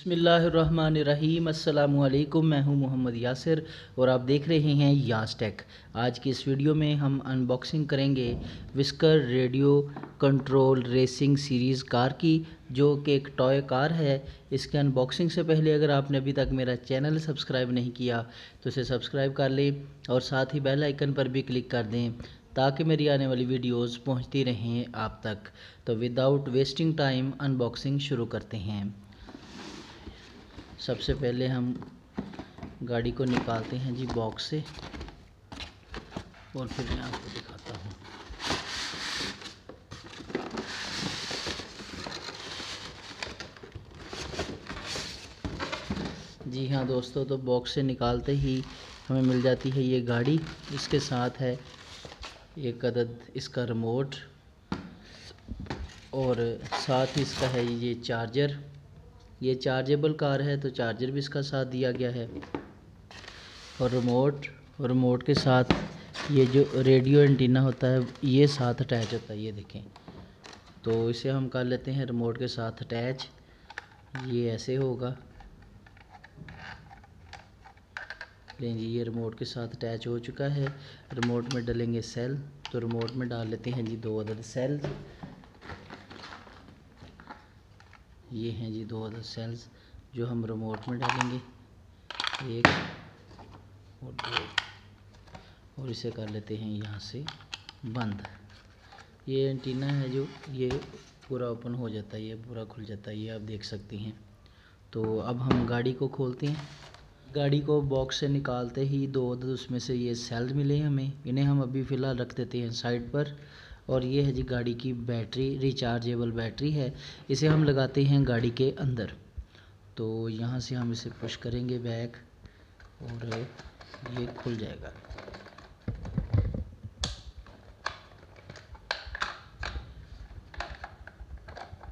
बसमीम अल्लाम मैं हूँ मोहम्मद यासिर और आप देख रहे हैं यास टेक। आज की इस वीडियो में हम अनबॉक्सिंग करेंगे whisker radio control racing series car की, जो कि एक टॉय कार है। इसके अनबॉक्सिंग से पहले अगर आपने अभी तक मेरा चैनल सब्सक्राइब नहीं किया तो इसे सब्सक्राइब कर लें और साथ ही बेल आइकन पर भी क्लिक कर दें, ताकि मेरी आने वाली वीडियोस पहुँचती रहें आप तक। तो विदाउट वेस्टिंग टाइम अनबॉक्सिंग शुरू करते हैं। सबसे पहले हम गाड़ी को निकालते हैं जी बॉक्स से। और फिर मैं आपको दिखाता हूँ। जी हाँ दोस्तों तो बॉक्स से निकालते ही हमें मिल जाती है ये गाड़ी। इसके साथ है एक अदद इसका रिमोट और साथ ही इसका है ये चार्जर ये चार्जेबल कार है तो चार्जर भी इसका साथ दिया गया है। और रिमोट रिमोट के साथ ये जो रेडियो एंटीना होता है, ये साथ अटैच होता है, ये देखें। तो इसे हम कर लेते हैं रिमोट के साथ अटैच ये ऐसे होगा। लें जी, ये रिमोट के साथ अटैच हो चुका है। रिमोट में डलेंगे सेल तो रिमोट में डाल लेते हैं जी दो अदर सेल ये हैं जी दो अदर सेल्स जो हम रिमोट में डालेंगे। एक और दो, और इसे कर लेते हैं यहाँ से बंद। ये एंटीना है जो, ये पूरा ओपन हो जाता है, ये पूरा खुल जाता है, ये आप देख सकती हैं। तो अब हम गाड़ी को खोलते हैं। गाड़ी को बॉक्स से निकालते ही दो उसमें से ये सेल मिले हमें। इन्हें हम अभी फ़िलहाल रख देते हैं साइड पर। और ये है जी गाड़ी की बैटरी रिचार्जेबल बैटरी है। इसे हम लगाते हैं गाड़ी के अंदर। तो यहाँ से हम इसे पुश करेंगे बैक और ये खुल जाएगा।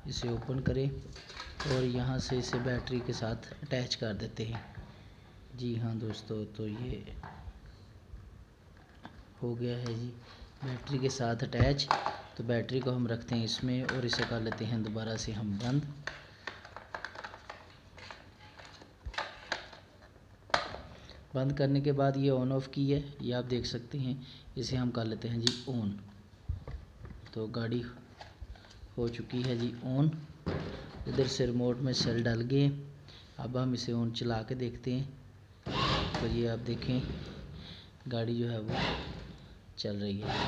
इसे ओपन करें और यहाँ से इसे बैटरी के साथ अटैच कर देते हैं। जी हाँ दोस्तों तो ये हो गया है जी। बैटरी के साथ अटैच। तो बैटरी को हम रखते हैं इसमें और इसे कर लेते हैं दोबारा से हम बंद। बंद करने के बाद ये ऑन ऑफ़ की है, ये आप देख सकते हैं। इसे हम कर लेते हैं जी ऑन तो गाड़ी हो चुकी है जी ऑन इधर से रिमोट में सेल डाल गए। अब हम इसे ऑन चला के देखते हैं। तो ये आप देखें, गाड़ी जो है वो चल रही है।